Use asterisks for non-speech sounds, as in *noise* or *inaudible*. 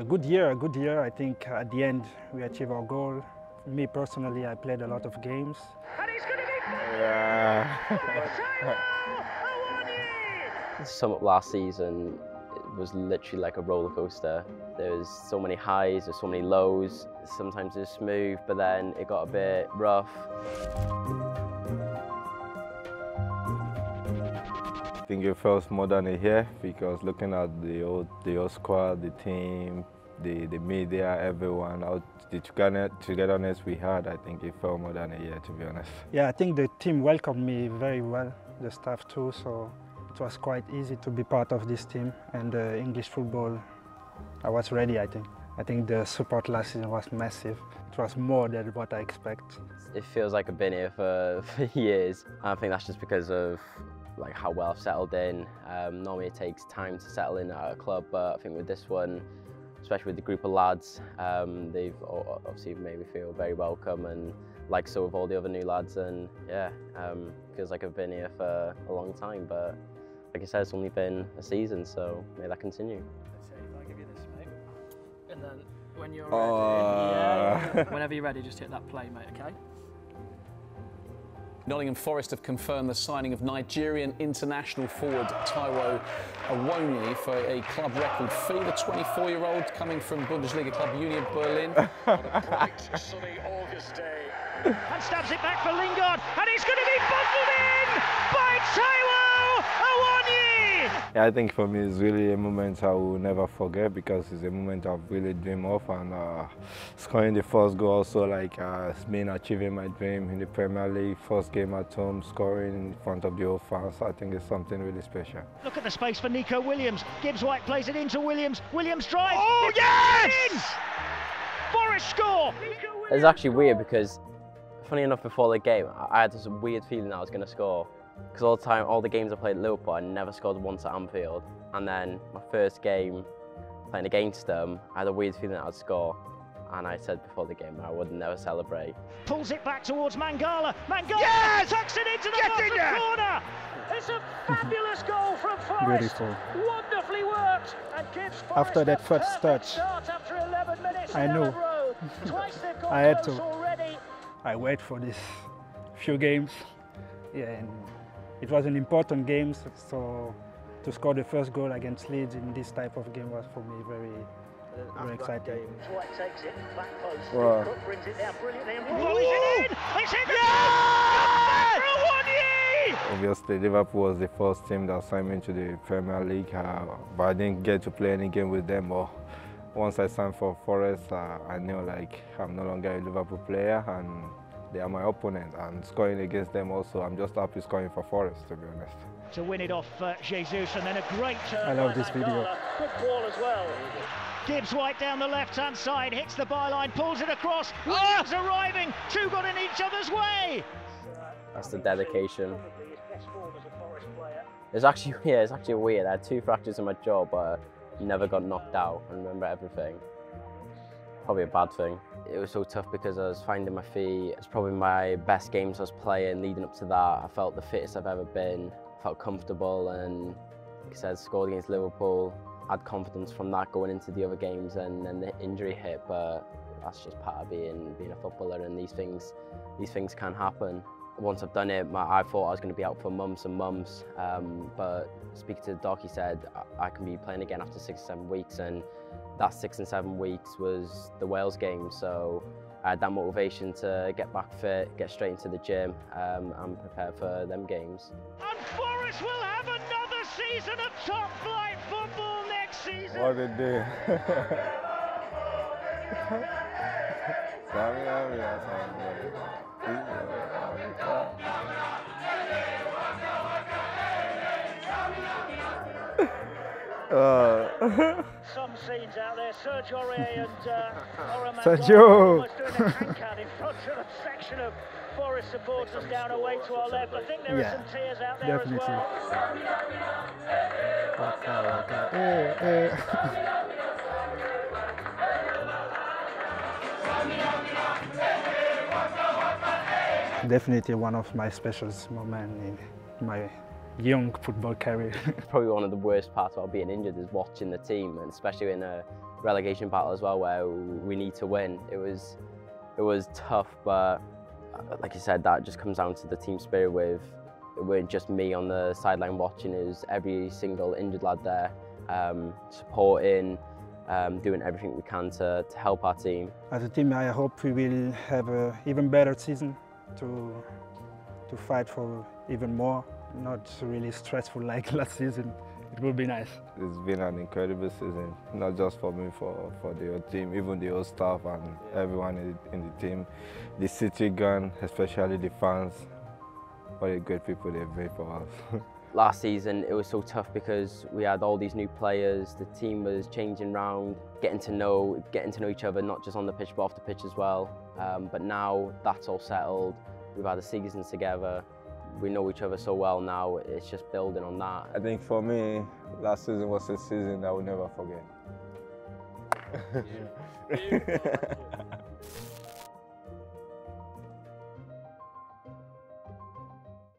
A good year, a good year. I think at the end we achieved our goal. Me personally, I played a lot of games. And he's going to be Yeah. *laughs* sum up last season it was literally like a roller coaster. There was so many highs, there's so many lows. Sometimes it was smooth, but then it got a bit rough. Think it feels more than a year because looking at the old, the old squad, the team, the, the media, everyone, out the togetherness we had, I think it felt more than a year to be honest. Yeah, I think the team welcomed me very well, the staff too, so it was quite easy to be part of this team. And uh, English football, I was ready, I think. I think the support last season was massive. It was more than what I expect. It feels like I've been here for, for *laughs* years. I think that's just because of like how well I've settled in. Um, normally it takes time to settle in at a club, but I think with this one, especially with the group of lads, um, they've obviously made me feel very welcome and like so with all the other new lads. And yeah, um, feels like I've been here for a long time, but like I said, it's only been a season, so may that continue. Let's see if I give you this, mate. And then when you're Oh. ready, yeah, yeah. *laughs* whenever you're ready, just hit that play, mate, okay? Nottingham Forest have confirmed the signing of Nigerian international forward Taiwo Awoniyi for a club record fee. The 24-year-old coming from Bundesliga club Union Berlin. On a *laughs* bright, sunny August day. And stabs it back for Lingard, and it's going to be bundled in by Taiwo Awoniyi. Yeah, I think for me it's really a moment I will never forget because it's a moment I've really dreamed of and uh, scoring the first goal also like uh, it's been achieving my dream in the Premier League, first game at home, scoring in front of the old fans. I think it's something really special. Look at the space for Neco Williams. Gibbs White plays it into Williams. Williams drives. Oh, yes! Forest score. It's actually weird because, funny enough, before the game, I I had this weird feeling that I was going to score. Because all the time, all the games I played at Liverpool, I never scored once at Anfield. And then my first game playing against them, I had a weird feeling that I'd score. And I said before the game I would never celebrate. Pulls it back towards Mangala. Mangala tucks it into the bottom corner. It's a fabulous goal from Forest. Beautiful. Wonderfully worked. And gives Forest After that first touch, after 11 I in knew. Elland Road. *laughs* Twice they've got I had to. already. I wait for this few games. Yeah, and it was an important game, so- so to score the first goal against Leeds in this type of game was for me very, very exciting. White takes it, back post. Wow. Cook brings it down brilliantly and volleys it in. It's in the yeah! Obviously, Liverpool was the first team that signed me to the Premier League, uh, but I didn't get to play any game with them. But once I signed for Forest, uh, I knew like I'm no longer a Liverpool player and they are my opponent. And scoring against them also, I'm just happy scoring for Forest, to be honest. To win it off uh, Jesus and then a great turn. I love this video. Mangala. Good ball as well. Gibbs White down the left hand side, hits the byline, pulls it across. Williams arriving, two got in each other's way. That's the dedication. It's actually *laughs* yeah, it's actually weird. I had two fractures in my jaw, but never got knocked out. I remember everything. Probably a bad thing. It was so tough because I was finding my feet. It's probably my best games I was playing. Leading up to that, I felt the fittest I've ever been. I Felt comfortable and, like I said, scored against Liverpool. I Had confidence from that going into the other games, and then the injury hit. But that's just part of being being a footballer, and these things these things can happen once I've done it, my, I thought I was going to be out for months and months. Um, but speaking to the doc, he said I, I can be playing again after six seven weeks, and that six and seven weeks was the Wales game. So I had that motivation to get back fit, get straight into the gym, um, and prepare for them games. And Forest will have another season of top flight football next season. What a day! *laughs* Sorry, I'm *laughs* Uh, *laughs* Some scenes out there, Sergio Aurier and uh, *laughs* Oran Sergio. almost doing a tank in front of a section of Forest supporters down away to our left. I think there Yeah, are some tears out there definitely. as well. *laughs* Definitely one of my special moments in my young football career. *laughs* Probably one of the worst parts about being injured is watching the team, and especially in a relegation battle as well, where we need to win. It was it was tough, but uh, like you said, that just comes down to the team spirit. With it weren't just me on the sideline watching; it was every single injured lad there, um, supporting, um, doing everything we can to, to help our team. As a team, I hope we will have an even better season to to fight for even more. Not really stressful like *laughs* last season. It will be nice. It's been an incredible season, not just for me, for, for the whole team, even the whole staff and everyone in, in the team. The city gun, especially the fans, what a great people they've made for us. *laughs* last season it was so tough because we had all these new players the team was changing round getting to know getting to know each other not just on the pitch but off the pitch as well um, but now that's all settled we've had a season together we know each other so well now it's just building on that. I think for me last season was a season I will never forget *laughs* *laughs*